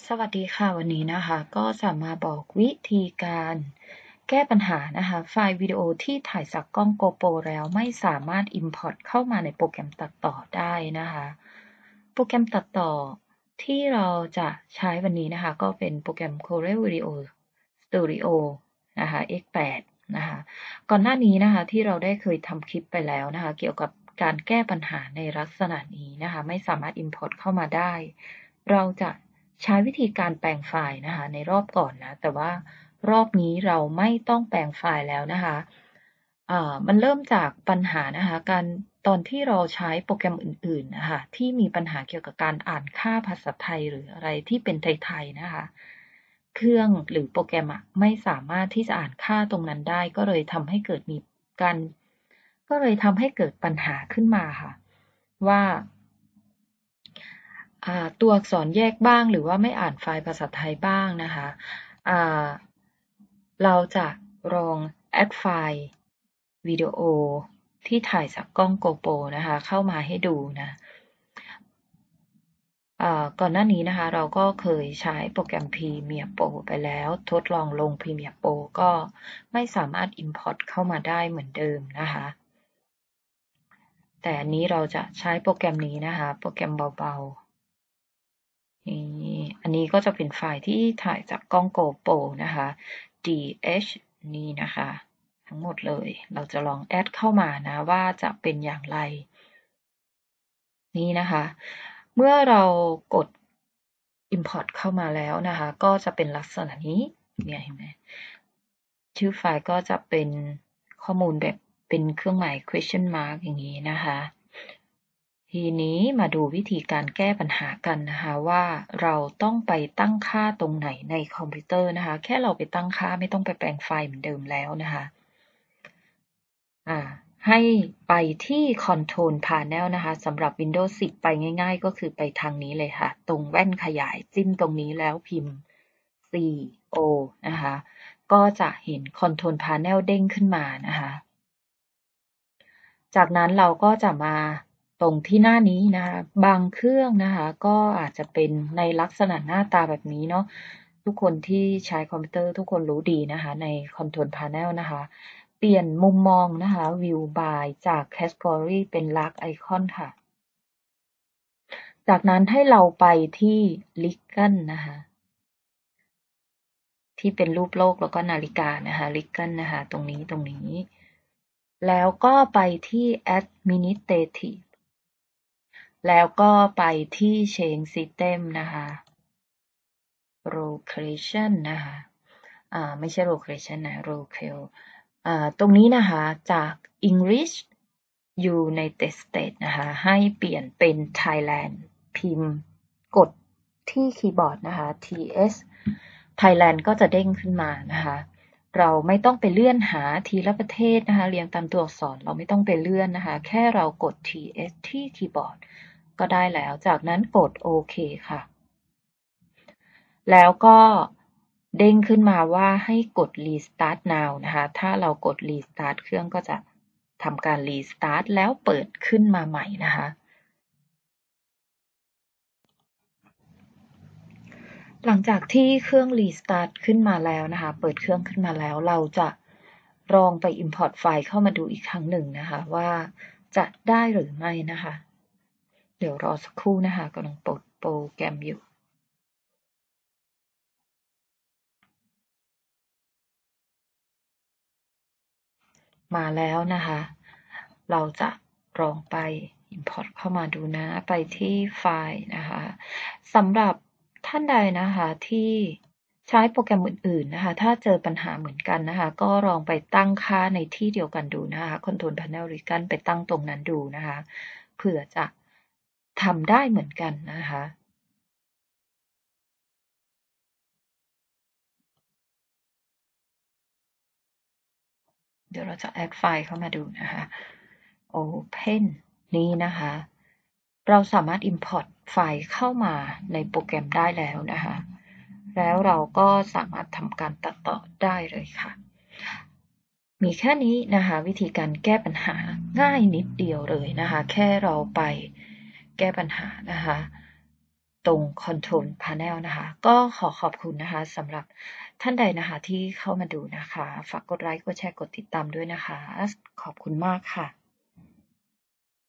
สวัสดีค่ะวันนี้นะคะ ก็จะมาบอกวิธีการแก้ปัญหานะคะ ไฟล์วิดีโอที่ถ่ายจากกล้อง GoPro แล้วไม่สามารถ Import เข้ามาในโปรแกรมตัดต่อได้นะคะ โปรแกรมตัดต่อที่เราจะใช้วันนี้นะคะ ก็เป็นโปรแกรม Corel Video Studio นะคะ X8 นะคะก่อนหน้านี้นะคะที่เราได้เคยทำคลิปไปแล้วนะคะ เกี่ยวกับการแก้ปัญหาในลักษณะนี้นะคะ ไม่สามารถ Import เข้ามาได้ เราจะ ใช้วิธีการแปลงไฟล์นะคะ ในรอบก่อนนะ แต่ว่ารอบนี้เราไม่ต้องแปลงไฟล์แล้วนะคะมันเริ่มจากปัญหานะคะ การตอนที่เราใช้โปรแกรมอื่นๆนะคะที่มีปัญหาเกี่ยวกับการอ่านค่าภาษาไทยหรืออะไรที่เป็นไทยๆนะคะ เครื่องหรือโปรแกรมไม่สามารถที่จะอ่านค่าตรงนั้นได้ ก็เลยทำให้เกิดมีการก็เลยทำให้เกิดปัญหาขึ้นมาค่ะ ว่า ตัวอักษรแยกบ้าง หรือว่าไม่อ่านไฟล์ภาษาไทยบ้างนะคะเราจะลองแอดไฟล์วิดีโอที่ถ่ายจากกล้อง GoPro นะคะ เข้ามาให้ดูนะก่อนหน้านี้นะคะ เราก็เคยใช้โปรแกรม Premiere Pro ไปแล้ว ทดลองลง Premiere Pro ก็ไม่สามารถ Import เข้ามาได้เหมือนเดิมนะคะ แต่อันนี้เราจะใช้โปรแกรมนี้นะคะ โปรแกรมเบาๆ นี่อันนี้ก็จะเป็นไฟล์ที่ถ่ายจากกล้อง GoPro นะคะ DH นี่นะคะ ทั้งหมดเลย เราจะลองแอดเข้ามานะว่าจะเป็นอย่างไร นี่นะคะ เมื่อเรากด import เข้ามาแล้วนะคะ ก็จะเป็นลักษณะนี้เนี่ยเห็นไหมชื่อไฟล์ก็จะเป็นข้อมูลแบบเป็นเครื่องหมาย question mark อย่างนี้นะคะ ทีนี้มาดูวิธีการแก้ปัญหากันนะคะว่าเราต้องไปตั้งค่าตรงไหนในคอมพิวเตอร์นะคะ แค่เราไปตั้งค่าไม่ต้องไปแปลงไฟล์เหมือนเดิมแล้วนะคะอ่าให้ไปที่ Control Panel นะคะสำหรับ Windows 10 ไปง่าย ๆ ก็คือไปทางนี้เลยค่ะ ตรงแว่นขยายจิ้มตรงนี้แล้วพิมพ์ C O นะคะ ก็จะเห็น Control Panel เด้งขึ้นมานะคะ จากนั้นเราก็จะมา ตรงที่หน้านี้นะคะบางเครื่องนะคะก็อาจจะเป็นในลักษณะหน้าตาแบบนี้เนาะทุกคนที่ใช้คอมพิวเตอร์ทุกคนรู้ดีนะคะใน Control Panel นะคะ เปลี่ยนมุมมองนะคะ View by จาก Category เป็น Lark Icon ค่ะ จากนั้นให้เราไปที่ l i g a n นะคะที่เป็นรูปโลกแล้วก็นาฬิกานะคะ l i g a n นะคะตรงนี้ตรงนี้ แล้วก็ไปที่ Administrative แล้วก็ไปที่ Chain system นะคะ location นะคะอ่าไม่ใช่ location นะ local อ่าตรงนี้นะคะจาก English United States นะคะให้เปลี่ยนเป็น Thailand พิมพ์กดที่คีย์บอร์ดนะคะ TS Thailand ก็จะเด้งขึ้นมานะคะ เราไม่ต้องไปเลื่อนหาทีละประเทศนะคะ เรียงตามตัวอักษรเราไม่ต้องไปเลื่อนนะคะ แค่เรากด TS ที่คีย์บอร์ด ก็ได้แล้ว จากนั้นกดโอเคค่ะ แล้วก็เด้งขึ้นมาว่าให้กด restart now นะคะ ถ้าเรากด restart เครื่องก็จะทำการ restart แล้วเปิดขึ้นมาใหม่นะคะ หลังจากที่เครื่อง restart ขึ้นมาแล้วนะคะ เปิดเครื่องขึ้นมาแล้ว เราจะลองไป import ไฟล์เข้ามาดูอีกครั้งหนึ่งนะคะ ว่าจะได้หรือไม่นะคะ เดี๋ยวรอสักครู่นะคะกำลังปลดโปรแกรมอยู่มาแล้วนะคะ เราจะลองไป Import เข้ามาดูนะ ไปที่ไฟล์นะคะสำหรับท่านใดนะคะที่ใช้โปรแกรมอื่นๆนะคะ ถ้าเจอปัญหาเหมือนกันนะคะ ก็ลองไปตั้งค่าในที่เดียวกันดูนะคะ Control Panel หรือกันไปตั้งตรงนั้นดูนะคะ เผื่อจะ ทำได้เหมือนกันนะคะเดี๋ยวเราจะแอดไฟล์เข้ามาดูนะคะ Open นี้นะคะ เราสามารถ Import ไฟล์เข้ามาในโปรแกรมได้แล้วนะคะ แล้วเราก็สามารถทำการตัดต่อได้เลยค่ะ มีแค่นี้นะคะ วิธีการแก้ปัญหาง่ายนิดเดียวเลยนะคะ แค่เราไป แก้ปัญหานะคะ ตรง Control Panel นะคะ ก็ขอขอบคุณนะคะสำหรับท่านใดนะคะที่เข้ามาดูนะคะ ฝากกดไลค์ กดแชร์ กดติดตามด้วยนะคะ ขอบคุณมากค่ะ